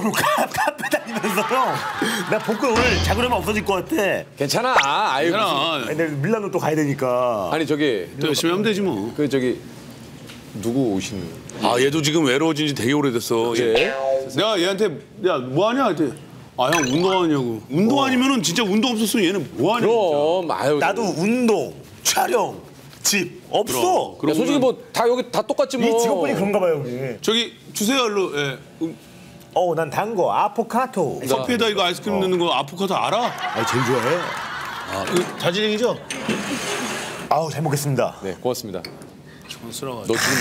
밀라노 카- 카페 다니면서 형. 나 복근 오늘 자그러면 없어질 것 같아. 괜찮아. 아유. 괜찮아. 근데 밀라노 또 가야 되니까. 아니 저기 또 열심히 하면 되지 뭐. 그 저기 누구 오시는? 아 얘도 지금 외로워진 지 되게 오래됐어. 얘. 예. 내가 얘한테 야 뭐하냐 했더니 아 형 운동하냐고. 운동 아니면은 진짜 운동 없었으면 얘는 뭐하냐. 그럼 아유. 나도 운동, 촬영, 집 없어. 야, 솔직히 뭐 다 여기 다 똑같지 뭐. 이 직업군이 그런가 봐요, 여기. 저기 주세요 일로. 예. 음, 어, 난단 거, 아포카토. 커피에다 이거 아이스크림 넣는 거 아포카도 알아? 아, 제일 좋아해. 아, 그 다지랭이죠? 아우, 잘 먹겠습니다. 네, 고맙습니다. 촌스러워. 너 지금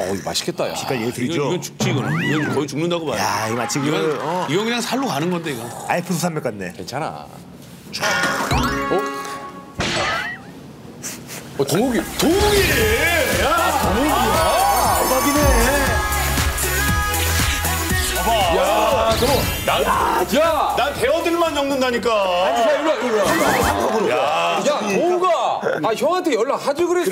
어, 이거 맛있겠다 야. 시간 얘기 이건, 드리죠. 이건 죽지 이거는. 이건 거의 죽는다고 봐요. 야, 이 마치 그, 이건, 어, 이건 그냥 살로 가는 건데 이거. 알프스 산맥 같네. 괜찮아. 어? 어, 동욱이. 동욱이! 야, 동욱. 야! 난 대어들만 엮는다니까. 야, 일로 와, 일로 와. 야, 동욱아! 아, 형한테 연락하지 그랬어.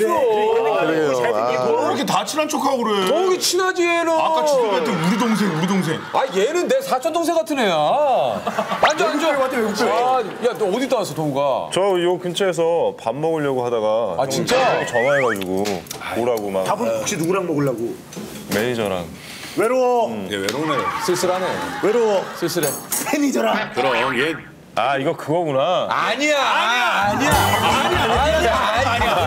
왜 이렇게 다 친한 척하고 그래? 동욱이 친하지, 얘는. 아까 지도한테 우리 동생, 우리 동생. 아, 얘는 내 사촌 동생 같은 애야. 앉아, 앉아. 아, 야, 너 어디 떠났어, 동욱아? 저요 근처에서 밥 먹으려고 하다가 아, 진짜? 형 전화해가지고 오라고 막 밥은 혹시 누구랑 먹으려고? 매니저랑 외로워, 얘 외로우네. 쓸쓸하네. 외로워. 쓸쓸해. 팬이더라. 그럼 얘 아 이거 그거구나 아니야. 아니야. 아니야. 아니야. 아니야.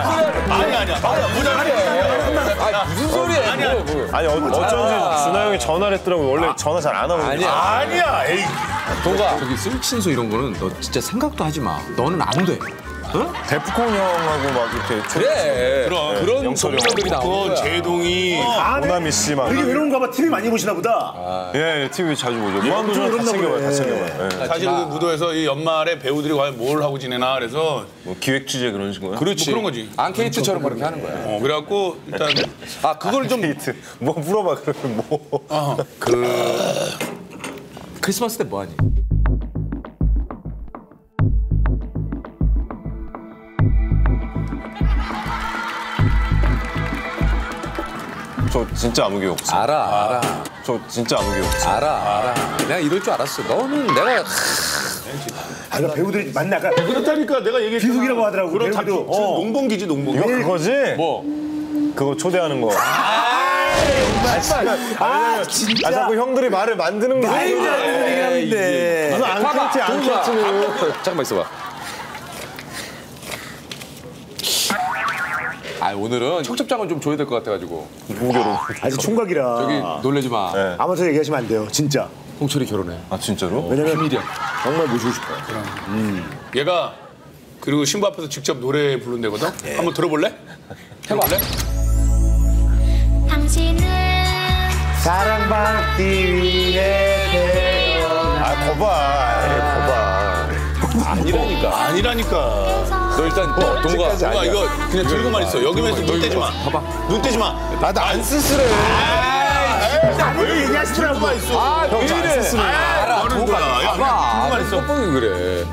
아니 아니야. 아, 무슨 소리야? 아니야. 아니 어, 어쩐지 준하 형이 전화를 했더라고 원래 전화 잘 안 하거든요 아니야. 아니야. 에이. 동가. 저기 쓸친소 이런 거는 너 진짜 생각도 하지 마. 너는 안 돼. 데프콘 형하고 막 이렇게 그래. 그럼. 그런 영철이 형. 동료들이 나오는 그 거야. 제동이 오나미 씨막 되게 외로운가 봐. TV 많이 보시나 보다. 예, 예, TV 자주 보죠 무한도전 다 그랬나 챙겨봐요 다 보네. 챙겨봐요 예. 사실 그 무도에서 이 연말에 배우들이 과연 뭘 하고 지내나 그래서 뭐 기획 취재 그런 식으로 그렇지. 뭐 그런 거지. 앙케이트처럼 그렇게 하는 거야. 어 그래갖고 일단 아, 그걸 좀 데이트 뭐 물어봐 그러면 뭐 크리스마스 때 뭐 하니? 저 진짜 아무 기억 없어 알아, 알아. 저 진짜 아무 기억 없어 알아, 알아. 내가 이럴 줄 알았어. 너는 내가 아, 그 배우들이 만나 아까 그렇다니까 내가 얘기했 비속이라고 하더라고. 그렇다. 어. 농봉기지 농봉기. 이거 그거지? 뭐 그거 초대하는 거 아, 진짜. 아 자꾸 형들이 말을 만드는 거야 아이고, 얘기하는데. 무슨 앙케이트 앙케이트는 잠깐만 있어봐. 아 오늘은 청첩장을 좀 줘야 될 것 같아가지고 무교로 아직 총각이라. 여기 놀래지 마. 네. 아무튼 얘기하시면 안 돼요. 진짜. 홍철이 결혼해. 아 진짜로? 왜냐면 비밀이야. 정말 모시고 싶어요. 얘가 그리고 신부 앞에서 직접 노래 부른대거든. 한번 들어볼래? 해볼래? 당신은 사랑받기 위해 아 거봐 거봐 아니라니까. 아니라니까. 너 일단 어, 동가. 동아 이거 그냥 들고만 있어. 여기만 있어. 눈 떼지 마. 봐봐. 눈 떼지 마. 아나 안 쓸쓸해 왜 얘기하시더라고. 아, 왜 이래? 알아. 동가. 야, 봐봐. 들고만 있어. 뻔뻔히 그래.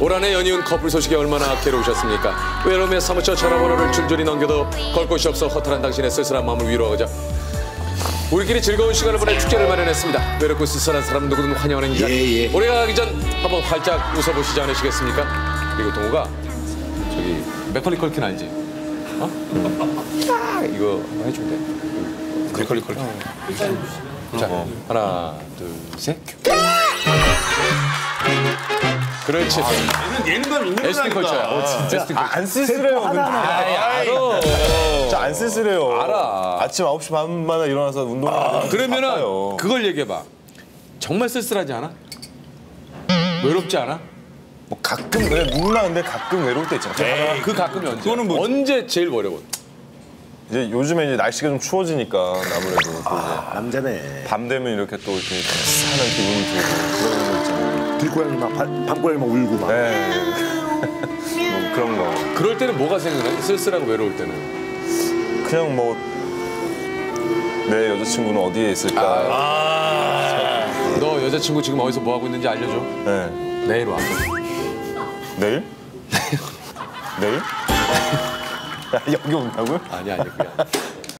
올 한해 연이은 커플 소식이 얼마나 괴로우셨습니까? 외로움에 사무쳐 전화번호를 줄줄이 넘겨도 걸 곳이 없어 허탈한 당신의 쓸쓸한 마음을 위로하고자 우리끼리 즐거운 시간을 보낼 축제를 마련했습니다. 외롭고 쓸쓸한 사람 누구든 환영하는 자리. 예, 예. 올해가 가기 전 한번 활짝 웃어보시지 않으시겠습니까? 그리고 동우가 저기 맥컬리 컬킨 알지? 어? 아, 이거 해주면 돼. 걸리 걸리. 자, 하나, 둘, 셋. 그렇지. 얘는 예능감 있는 에스틴 컬처야. 거라니까. 에스틴 컬처. 안 쓸쓸해요 근데 아이, 알아. 진짜 안 쓸쓸해요 알아. 아침 9시 반마다 일어나서 운동하는 그러면은 그걸 얘기해봐. 정말 쓸쓸하지 않아? 외롭지 않아? 뭐 가끔 그래 누구나 근데 가끔 외로울 때 있잖아 그 가끔이 언제? 그거는 뭐- 언제 제일 외로워? 이제 요즘에 이제 날씨가 좀 추워지니까 아무래도 또 이제 남자네. 밤 되면 이렇게 또 이렇게 쌀쌀한 기분이 들고 그런 거 있잖아요 들고양이 막 밤- 밤고양이 막 울고 막. 네. 뭐 그런 거 그럴 때는 뭐가 생각나? 쓸쓸하고 외로울 때는. 그냥 뭐 내 여자친구는 어디에 있을까 너 여자친구 지금 어디서 뭐 하고 있는지 알려줘. 네. 내일 와. 내일? 내일? 여기 온다고요? 아니 아니 그냥